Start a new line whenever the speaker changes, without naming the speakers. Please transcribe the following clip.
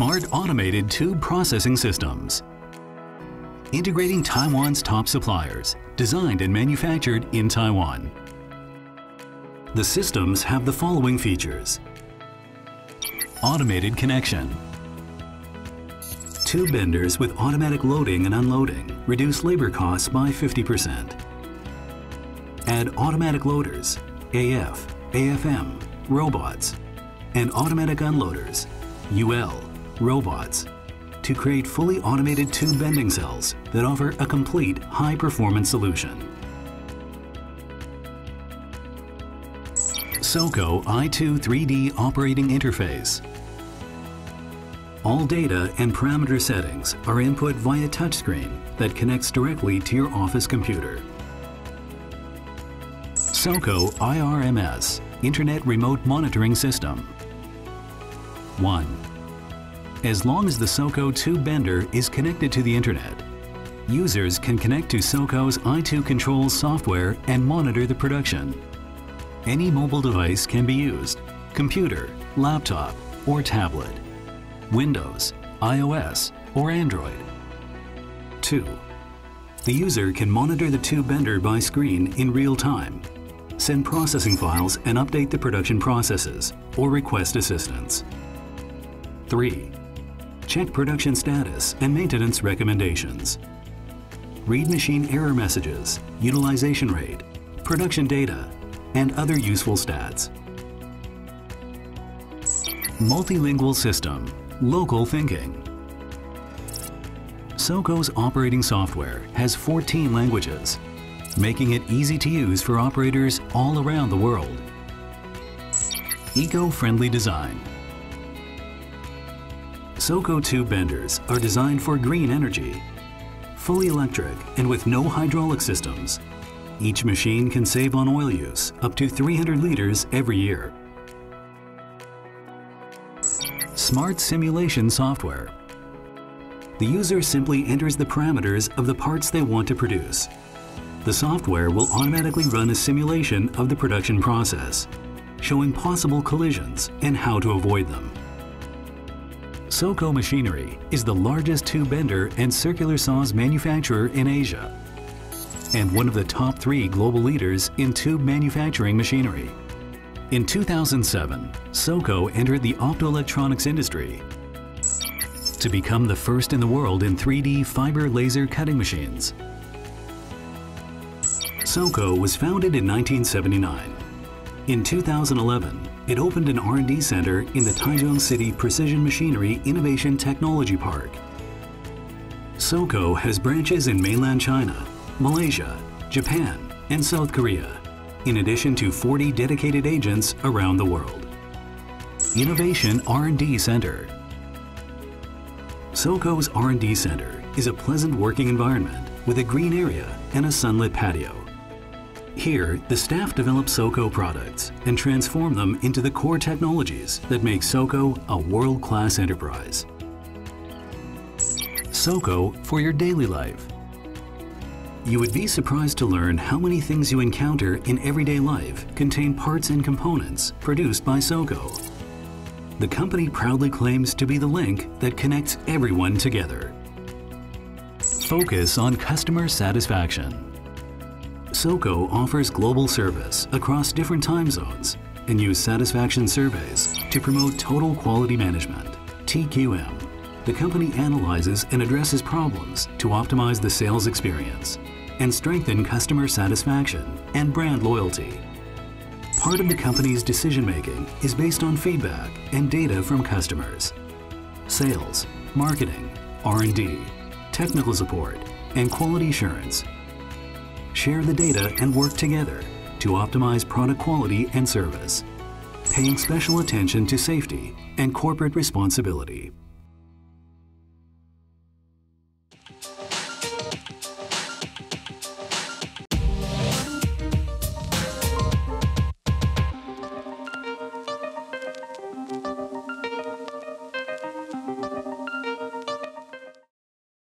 automated tube processing systems. Integrating Taiwan's top suppliers, designed and manufactured in Taiwan. The systems have the following features. Automated connection. Tube benders with automatic loading and unloading reduce labor costs by 50%. Add automatic loaders, AF, AFM, robots, and automatic unloaders, UL, robots, to create fully automated tube bending cells that offer a complete high-performance solution. SOCO i2 3D Operating Interface all data and parameter settings are input via touchscreen that connects directly to your office computer. SOCO IRMS Internet Remote Monitoring System 1. As long as the SOCO tube bender is connected to the Internet, users can connect to SOCO's i2 Control software and monitor the production. Any mobile device can be used, computer, laptop, or tablet. Windows, iOS, or Android. 2. The user can monitor the tube bender by screen in real time, send processing files and update the production processes, or request assistance. 3. Check production status and maintenance recommendations. Read machine error messages, utilization rate, production data, and other useful stats. Multilingual system Local thinking. SOCO's operating software has 14 languages, making it easy to use for operators all around the world. Eco-friendly design. SOCO tube benders are designed for green energy, fully electric and with no hydraulic systems. Each machine can save on oil use up to 300 liters every year. Smart Simulation Software. The user simply enters the parameters of the parts they want to produce. The software will automatically run a simulation of the production process, showing possible collisions and how to avoid them. SOCO Machinery is the largest tube bender and circular saws manufacturer in Asia and one of the top three global leaders in tube manufacturing machinery. In 2007, SOCO entered the optoelectronics industry to become the first in the world in 3D fiber laser cutting machines. SOCO was founded in 1979. In 2011, it opened an R&D center in the Taichung City Precision Machinery Innovation Technology Park. SOCO has branches in mainland China, Malaysia, Japan, and South Korea in addition to 40 dedicated agents around the world. Innovation R&D Center SOCO's R&D Center is a pleasant working environment with a green area and a sunlit patio. Here, the staff develop SOCO products and transform them into the core technologies that make SOCO a world-class enterprise. SOCO for your daily life. You would be surprised to learn how many things you encounter in everyday life contain parts and components produced by SOCO. The company proudly claims to be the link that connects everyone together. Focus on customer satisfaction. SOCO offers global service across different time zones and use satisfaction surveys to promote total quality management, TQM. The company analyzes and addresses problems to optimize the sales experience and strengthen customer satisfaction and brand loyalty. Part of the company's decision making is based on feedback and data from customers. Sales, marketing, R&D, technical support, and quality assurance. Share the data and work together to optimize product quality and service, paying special attention to safety and corporate responsibility.